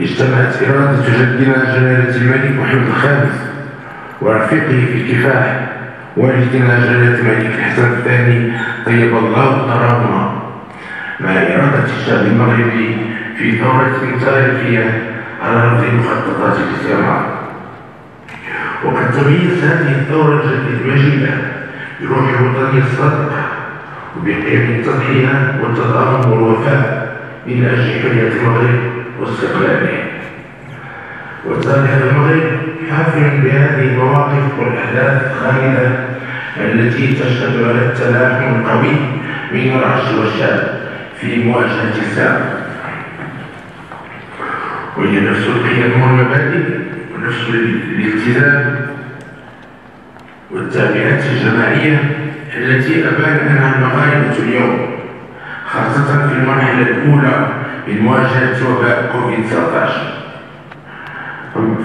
اجتمعت إرادة جدنا جلالة الملك محمد الخامس ورفيقه في الكفاح والدنا جلالة الملك الحسن الثاني طيب الله ضرابنا مع إرادة الشعب المغربي في ثورة تاريخية على رفض مخططات الاستعمار. وقد تميزت هذه الثورة المجيدة بروح الوطنية الصادقة وبقيم التضحية والتضامن والوفاء من أجل حرية المغرب واستقلاله وتاريخ المغرب حافل بهذه المواقف والأحداث الخالدة التي تشهد على التلاحم القوي بين العرش والشعب في مواجهة الساعة وهي نفس القيم والمبادئ الالتزام والتابعات الجماعية التي أبان أنها المغاربة اليوم خاصة في المرحلة الأولى من مواجهة وباء كوفيد 19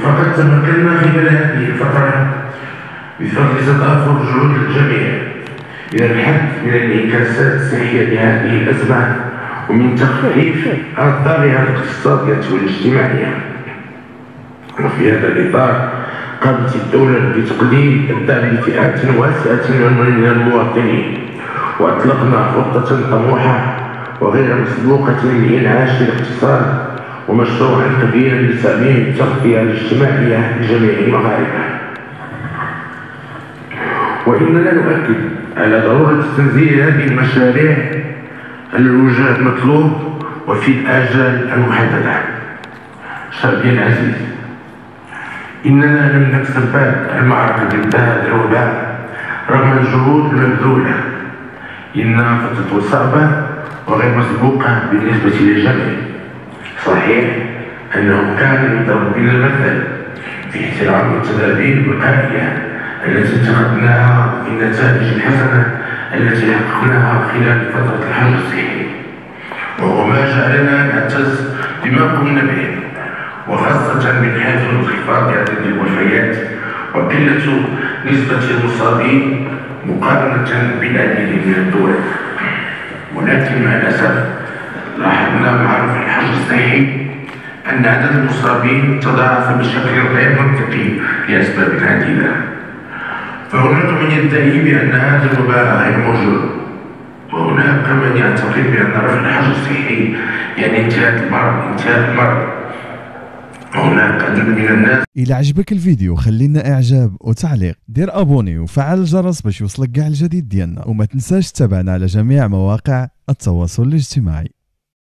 فقد تمكنا خلال هذه الفترة بفضل تضافر جهود الجميع إلى الحد من الانعكاسات الصحية لهذه الأزمة ومن تخفيف آثارها الاقتصادية والاجتماعية. وفي هذا الإطار قامت الدولة بتقليل الدعم لفئات واسعة من المواطنين وأطلقنا خطة طموحة وغير مسبوقة لإنعاش الاقتصاد ومشروعا كبيرا لتأمين التغطية الاجتماعية لجميع المغاربة وإننا نؤكد على ضرورة تنزيل هذه المشاريع الوجهة مطلوب وفي الآجال المحددة. شعبي العزيز إننا لم نكسب المعركة ضد هذا الوباء رغم الجهود المبذولة. إنها فترة صعبة وغير مسبوقة بالنسبة للجميع. صحيح أنه كان يضرب بنا المثل في احترام التدابير الوقائية التي اتخذناها في النتائج الحسنة التي حققناها خلال فترة الحمل الصحي. وهو ما جعلنا نعتز بما قمنا به. وخاصة من حيث انخفاض عدد الوفيات وقلة نسبة المصابين مقارنة بالعديد من الدول. ولكن مع الأسف لاحظنا مع رفع الحجر الصحي أن عدد المصابين تضاعف بشكل غير منطقي لأسباب عديدة. فهناك من يدعي بأن هذا الوباء غير موجود وهناك من يعتقد بأن رفع الحجر الصحي يعني انتهاء المرض انتهاء المرض. هناك عدد من الناس. إذا عجبك الفيديو خلينا إعجاب وتعليق. دير أبوني وفعل الجرس باش يوصلك كاع الجديد ديالنا. وما تنساش تتابعنا على جميع مواقع التواصل الاجتماعي.